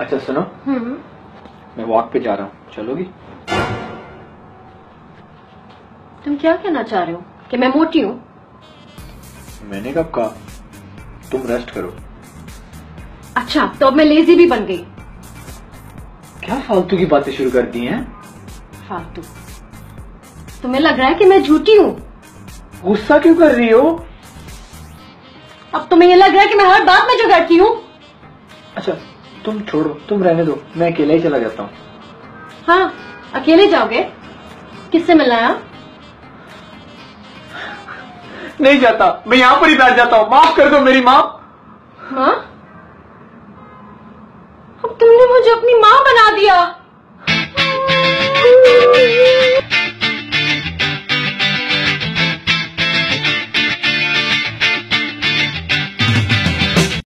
अच्छा सुनो। हम्म। मैं वॉक पे जा रहा हूँ। चलोगी? तुम क्या कहना चाह रहे हो? कि मैं मोटी हूँ? मैंने कब कहा? तुम रेस्ट करो। अच्छा तो अब मैं लेजी भी बन गई। क्या फालतू की बातें शुरू कर दी हैं? फालतू। तुम्हें लग रहा है कि मैं झूठी हूँ? गुस्सा क्यों कर रही हो? अब तुम्हें ये लग रहा है कि मैं हर बात में झगड़ती हूँ? अच्छा तुम छोड़ो तुम रहने दो मैं अकेला ही चला जाता हूँ। हाँ अकेले जाओगे? किससे मिलना है नहीं जाता मैं यहाँ पर ही बैठ जाता हूँ। माफ़ कर दो मेरी माँ। माँ? अब तुमने मुझे अपनी माँ बना दिया।